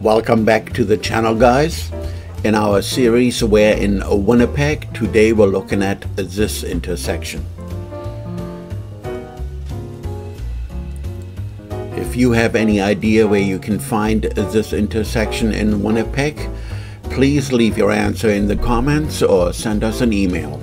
Welcome back to the channel guys. In our series Where in Winnipeg, today we're looking at this intersection. If you have any idea where you can find this intersection in Winnipeg, please leave your answer in the comments or send us an email.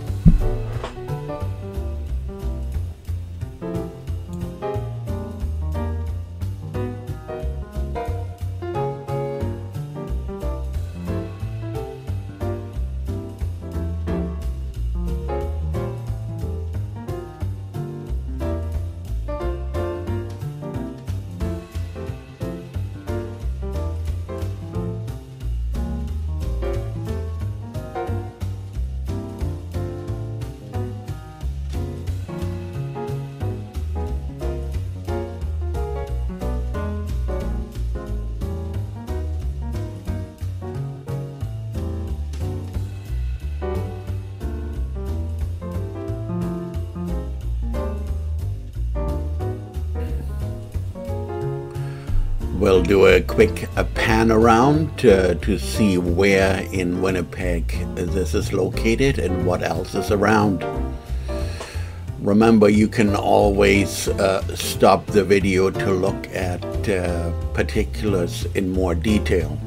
We'll do a quick a pan around to, to see where in Winnipeg this is located and what else is around. Remember, you can always uh, stop the video to look at uh, particulars in more detail.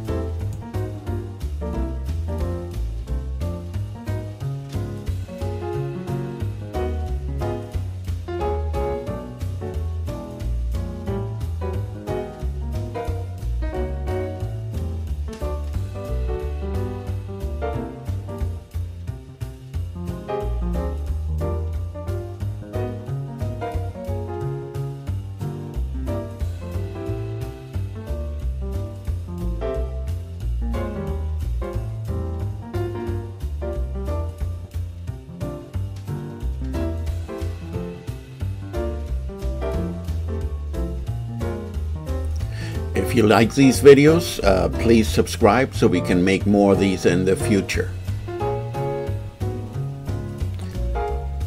If you like these videos, uh, please subscribe so we can make more of these in the future.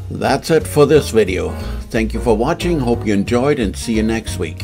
That's it for this video. Thank you for watching, hope you enjoyed and see you next week.